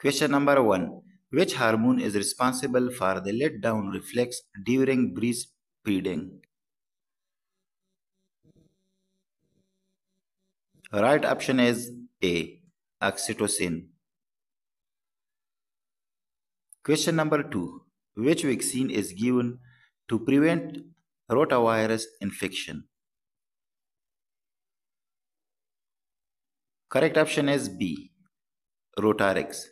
Question number 1. Which hormone is responsible for the let-down reflex during breastfeeding? Right option is A. Oxytocin. Question number 2. Which vaccine is given to prevent rotavirus infection? Correct option is B. Rotarix.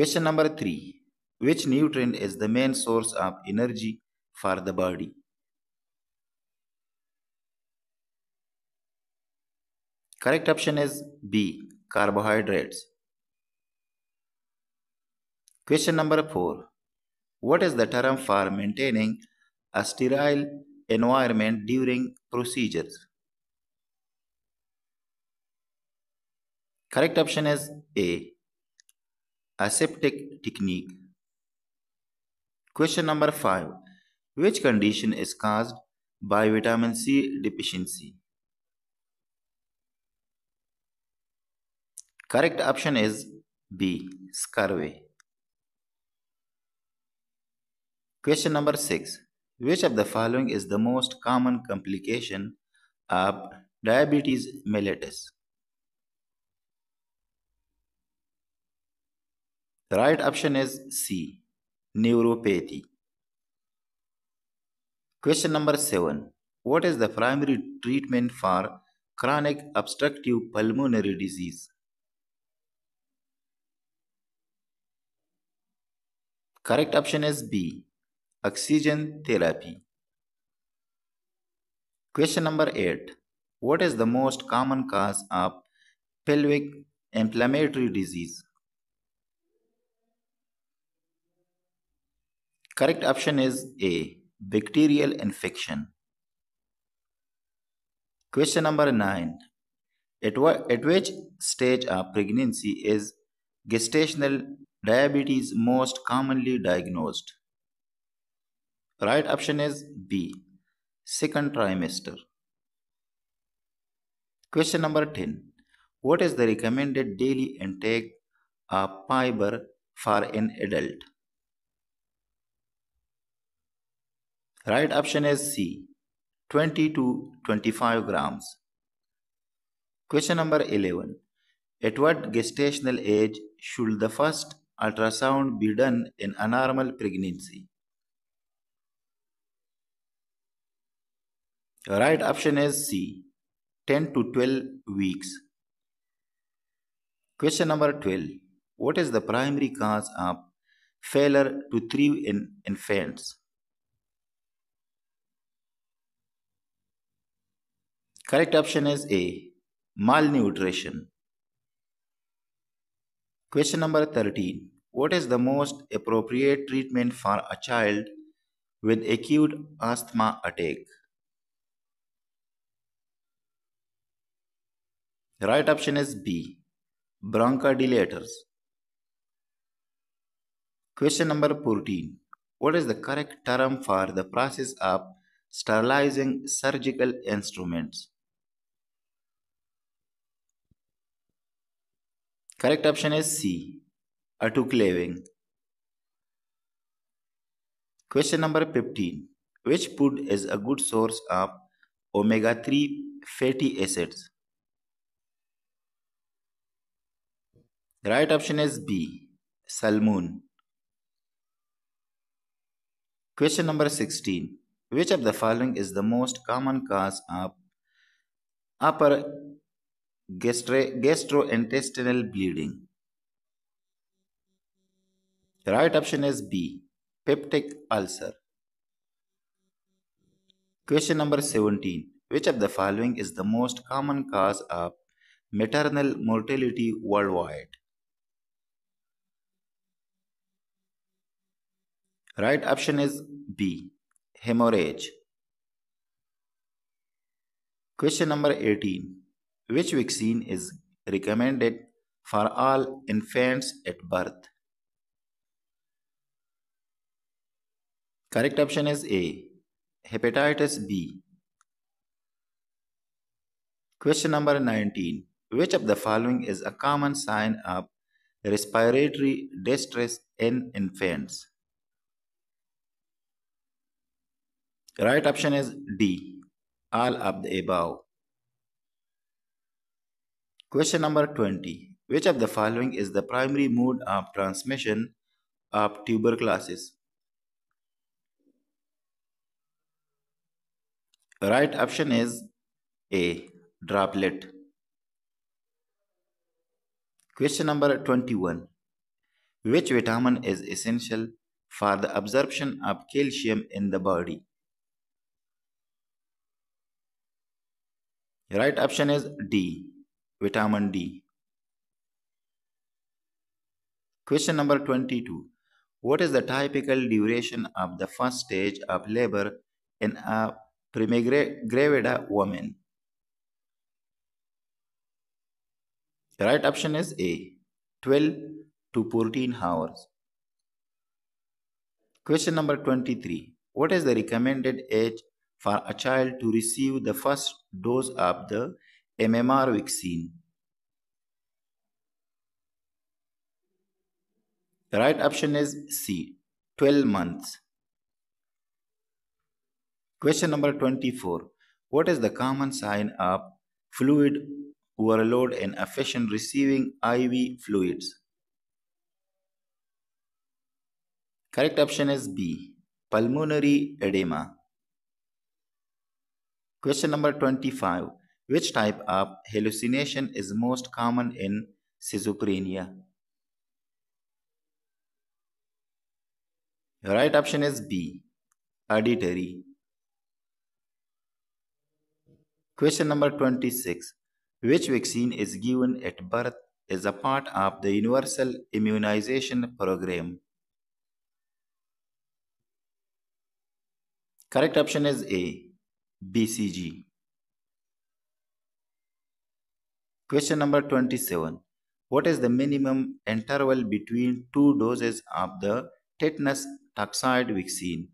Question number 3. Which nutrient is the main source of energy for the body? Correct option is B. Carbohydrates. Question number 4. What is the term for maintaining a sterile environment during procedures? Correct option is A. Aseptic technique. Question number 5. Which condition is caused by vitamin C deficiency? Correct option is B. Scurvy. Question number 6. Which of the following is the most common complication of diabetes mellitus? The right option is C. Neuropathy. Question number 7. What is the primary treatment for chronic obstructive pulmonary disease? Correct option is B. Oxygen therapy. Question number 8. What is the most common cause of pelvic inflammatory disease? Correct option is A. Bacterial infection. Question number 9. At, at which stage of pregnancy is gestational diabetes most commonly diagnosed? Right option is B. Second trimester. Question number 10. What is the recommended daily intake of fiber for an adult? Right option is C. 20 to 25 grams. Question number 11. At what gestational age should the first ultrasound be done in a normal pregnancy? Right option is C. 10 to 12 weeks. Question number 12. What is the primary cause of failure to thrive in infants? Correct option is A. Malnutrition. Question number 13. What is the most appropriate treatment for a child with acute asthma attack? Right option is B. Bronchodilators. Question number 14. What is the correct term for the process of sterilizing surgical instruments? Correct option is C. Autoclaving. Question number 15. Which food is a good source of omega-3 fatty acids? The right option is B. Salmon. Question number 16. Which of the following is the most common cause of upper gastrointestinal bleeding? The right option is B. Peptic ulcer. Question number 17. Which of the following is the most common cause of maternal mortality worldwide? Right option is B. Hemorrhage. Question number 18. Which vaccine is recommended for all infants at birth? Correct option is A. Hepatitis B. Question number 19. Which of the following is a common sign of respiratory distress in infants? Right option is D. All of the above. Question number 20. Which of the following is the primary mode of transmission of tuberculosis? Right option is A. Droplet. Question number 21. Which vitamin is essential for the absorption of calcium in the body? Right option is D. Vitamin D. Question number 22. What is the typical duration of the first stage of labor in a primigravida woman? The right option is A 12 to 14 hours. Question number 23. What is the recommended age for a child to receive the first dose of the MMR vaccine? The right option is C 12 months. Question number 24. What is the common sign of fluid overload in a patient receiving IV fluids? Correct option is B. Pulmonary edema. Question number 25. Which type of hallucination is most common in schizophrenia? The right option is B. Auditory. Question number 26. Which vaccine is given at birth as a part of the universal immunization program? Correct option is A. BCG. Question number 27. What is the minimum interval between two doses of the tetanus toxoid vaccine?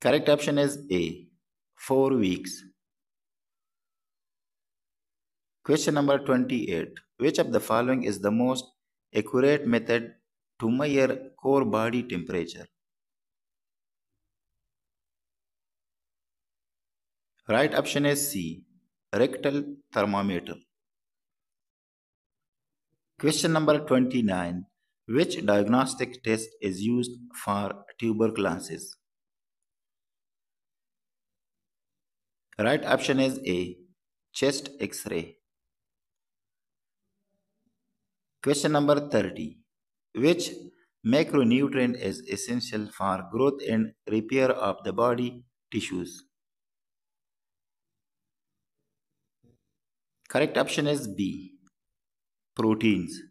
Correct option is A. 4 weeks. Question number 28. Which of the following is the most accurate method to measure core body temperature? Right option is C. Rectal thermometer. Question number 29. Which diagnostic test is used for tuberculosis? Right option is A. Chest X-ray. Question number 30. Which macronutrient is essential for growth and repair of the body tissues? Correct option is B. Proteins.